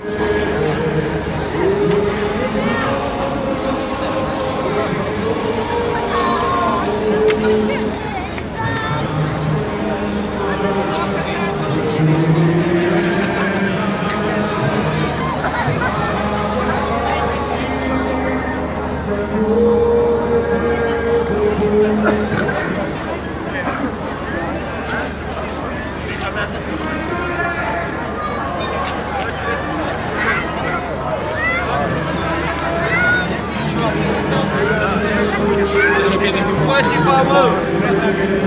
Gracias. Давайте помочь!